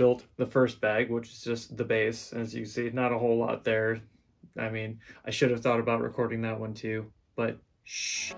built the first bag, which is just the base. As you see, not a whole lot there. I mean, I should have thought about recording that one too, but shh.